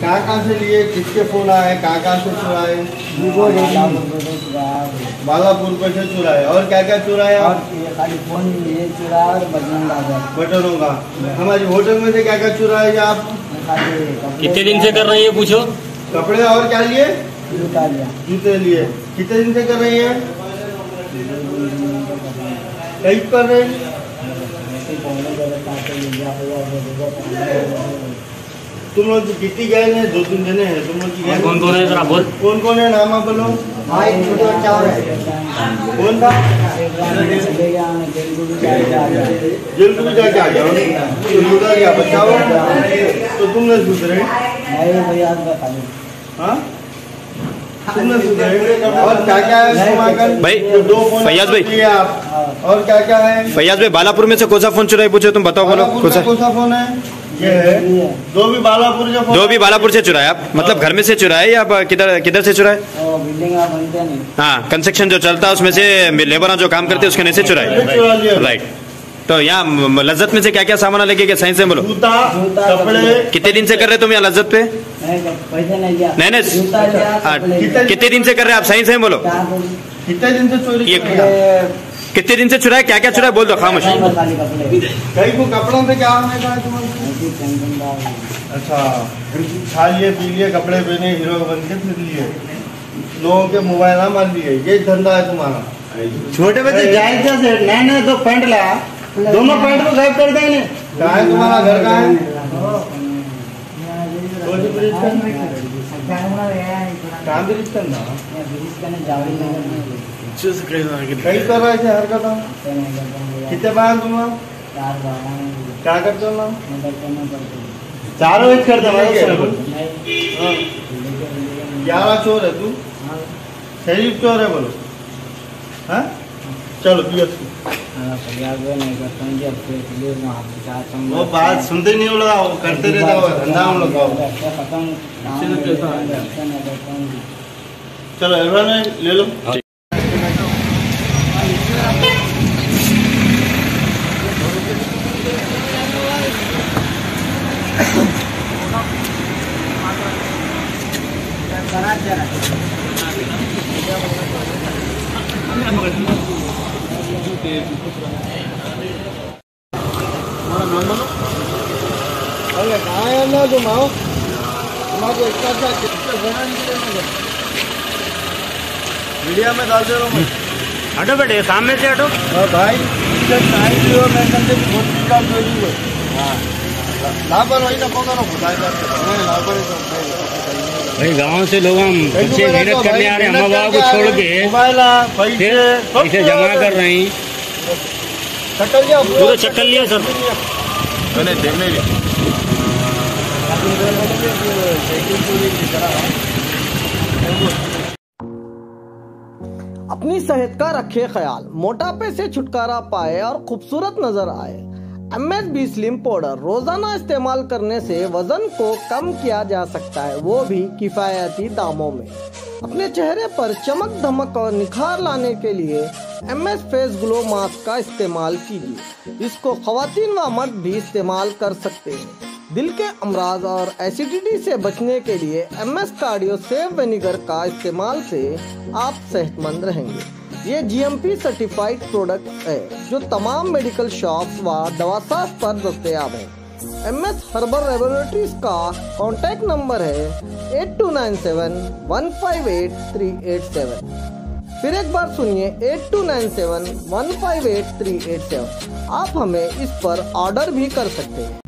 कहाँ कहाँ से लिए किसके फ़ोन आए कहाँ कहाँ से चुराए डेली बालापुर पे से चुराए। और क्या क्या चुराए और खाली फ़ोन ये चुरा और बजरंग बटनों का हमारी होटल में से क्या क्या चुराए आप? कितने दिन से कर रहे हैं पूछो। कपड़े और क्या लिए? जूते लिए। कितने दिन से कर रही है? कई कर रहे। तुम लोग कितनी गए हैं? दो तीन जने हैं। तुम लोग की कौन कौन है जरा बोल। कौन कौन है? नाम आप बोलो भाई छोटे बच्चा और है। कौन था? जेल को भी जाके आ गया। जेल को भी जाके आ गया तो तो तुम नहीं सुधरे नहीं भैया का खाली। हाँ? तुम नहीं सुधरे और क्या क्या है भाई, जो दो फैयाज भाई। और क्या क्या है? फैयाज भाई बालापुर में से कौन सा फ़ोन चुराए? पूछे तुम बताओ बोलो कौन सा फ़ोन है? ये है। दो भी बालापुर फ़ोन दो भी बालापुर से चुराए आप मतलब घर में से चुराए या किधर किधर से चुराए वो बिल्डिंग आप बनते नहीं। हाँ कंस्ट्रक्शन जो चलता है उसमें से लेबर जो काम करते हैं उसके नहीं से चुराए राइट तो यहाँ लज्जत में से क्या क्या सामान लेके गए? सही से बोलो। जूता जूता, कपड़े। कितने दिन से कर रहे तुम यहाँ लज्जत पे? नहीं नहीं लिया। नहीं, नहीं। जूता लिया कपड़े। कितने- दिन से कर रहे आप? सही से बोलो। कितने दिन से चोरी ये- कर रहे हैं? ये कितने दिन से चुराए क्या क्या चुराए बोल दो खामोश। कई को कपड़ों पे क्या होने का है अच्छा खा लिए पी लिए कपड़े पहने हीरो बन के फिर लिए। लोगों के मोबाइल ना मार लिए ये धंधा है तुम्हारा। छोटे बच्चे जाए से नए नए दो पैंट ला दोनों पैंट को गायब कर देंगे। कहाँ है तुम्हारा घर कहाँ है? कौन सी ब्रिज कई हरकत कितने बार क्या करते हो ना चारों एक कर दे ग्यारह चोर है तू? शरीफ चोर है बोलो। हाँ? चलो पियो वो बात सुनते नहीं लोग वो करते रहता हो धंधा हम लोग का। चलो ले लो। है तुम्हारे मीडिया में डाल दे रहा हूँ हटो बेटे सामने से हटो भाई टाइम लियो मैं बहुत हाँ। लापरवाही भाई गाँव से लोग हम बच्चे मेहनत करने आ रहे हैं अम्मा को छोड़ के। फिर पैसे जमा कर रहे हैं। पूरा चक्कर लिया सर मैंने देखने लिया अपनी सेहत का रखे ख्याल मोटापे से छुटकारा पाए और खूबसूरत नज़र आए। एम बी स्लिम पाउडर रोज़ाना इस्तेमाल करने से वज़न को कम किया जा सकता है, वो भी किफायती दामों में। अपने चेहरे पर चमक धमक और निखार लाने के लिए M S face glow mask का इस्तेमाल कीजिए। इसको खातन व मर्द भी इस्तेमाल कर सकते हैं। दिल के अमराज और एसिडिटी से बचने के लिए M S cardio save vinegar का इस्तेमाल से आप सेहतमंद रहेंगे। ये जीएमपी सर्टिफाइड प्रोडक्ट है, जो तमाम मेडिकल शॉप्स व दवासाज पर दस्तयाब है। एम एस हर्बल लेबोरेटरीज का कॉन्टैक्ट नंबर है eight two nine seven one five eight three eight seven फिर एक बार सुनिए eight two nine seven one five eight three eight seven आप हमें इस पर ऑर्डर भी कर सकते हैं।